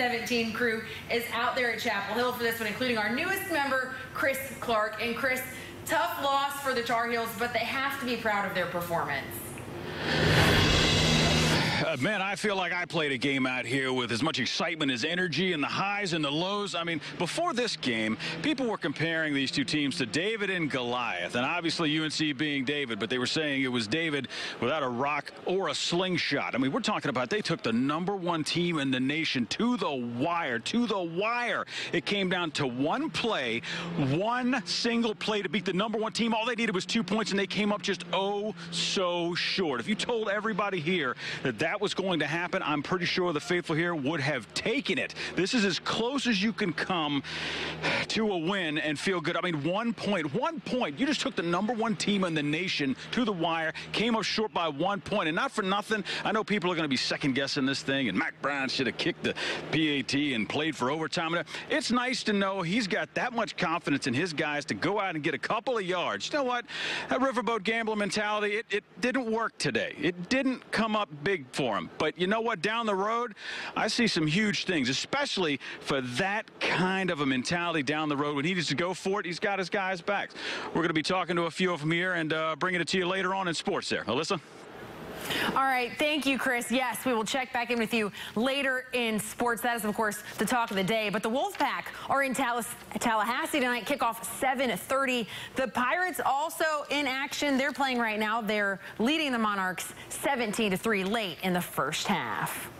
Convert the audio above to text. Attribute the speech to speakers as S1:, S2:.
S1: 17 crew is out there at Chapel Hill for this one, including our newest member, Chris Clark. And Chris, tough loss for the Tar Heels, but they have to be proud of their performance.
S2: Uh, man, I feel like I played a game out here with as much excitement as energy and the highs and the lows. I mean, before this game, people were comparing these two teams to David and Goliath. And obviously UNC being David, but they were saying it was David without a rock or a slingshot. I mean, we're talking about they took the number one team in the nation to the wire, to the wire. It came down to one play, one single play to beat the number one team. All they needed was two points, and they came up just oh so short. If you told everybody here that that that was going to happen, I'm pretty sure the faithful here would have taken it. This is as close as you can come to a win and feel good. I mean, one point, one point. You just took the number one team in the nation to the wire, came up short by one point, and not for nothing. I know people are going to be second guessing this thing, and Mack Brown should have kicked the PAT and played for overtime. Uh, it's nice to know he's got that much confidence in his guys to go out and get a couple of yards. You know what? That riverboat gambler mentality, it, it didn't work today. It didn't come up big for him. But you know what? Down the road, I see some huge things, especially for that kind of a mentality down the road. When he needs to go for it, he's got his guys back. We're going to be talking to a few of them here and uh, bringing it to you later on in sports there. Alyssa?
S1: All right, thank you, Chris. Yes, we will check back in with you later in sports. That is, of course, the talk of the day. But the Wolfpack are in Tallahassee tonight. Kickoff 7.30. The Pirates also in action. They're playing right now. They're leading the Monarchs 17 to 3 late in the first half.